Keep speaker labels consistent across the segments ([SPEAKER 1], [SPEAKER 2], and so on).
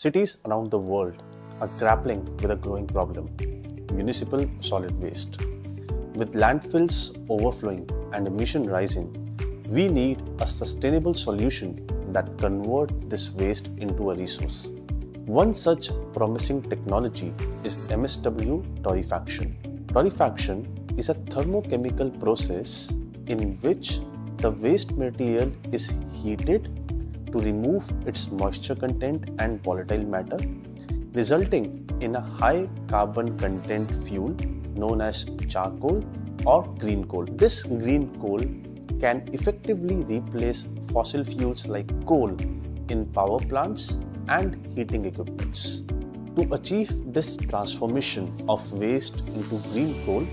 [SPEAKER 1] Cities around the world are grappling with a growing problem municipal solid waste. With landfills overflowing and emission rising, we need a sustainable solution that convert this waste into a resource. One such promising technology is MSW torrefaction. Torrefaction is a thermochemical process in which the waste material is heated to remove its moisture content and volatile matter, resulting in a high carbon content fuel known as charcoal or green coal. This green coal can effectively replace fossil fuels like coal in power plants and heating equipments. To achieve this transformation of waste into green coal,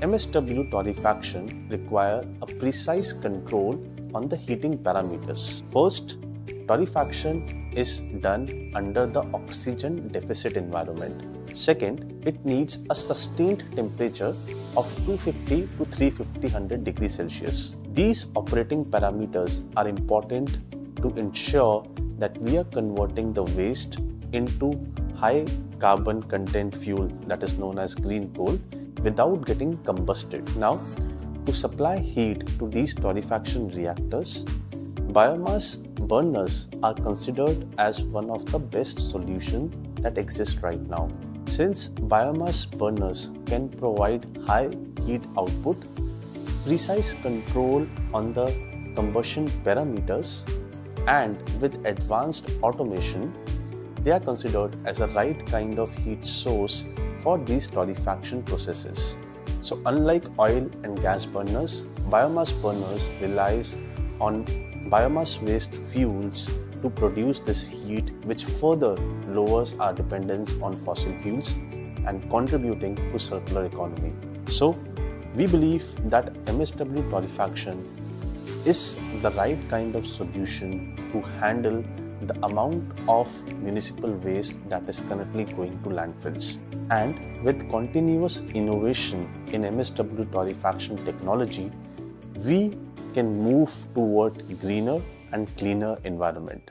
[SPEAKER 1] MSW torrefaction require a precise control on the heating parameters. First, torrefaction is done under the oxygen deficit environment. Second, it needs a sustained temperature of 250 to 350 degrees Celsius. These operating parameters are important to ensure that we are converting the waste into high carbon content fuel that is known as green coal without getting combusted. Now, to supply heat to these torrefaction reactors, biomass burners are considered as one of the best solutions that exist right now. Since biomass burners can provide high heat output, precise control on the combustion parameters, and with advanced automation, they are considered as the right kind of heat source for these torrefaction processes. So unlike oil and gas burners, biomass burners relies on biomass waste fuels to produce this heat which further lowers our dependence on fossil fuels and contributing to circular economy. So we believe that MSW torrefaction is the right kind of solution to handle the amount of municipal waste that is currently going to landfills. And with continuous innovation in MSW torrefaction technology, we can move toward greener and cleaner environment.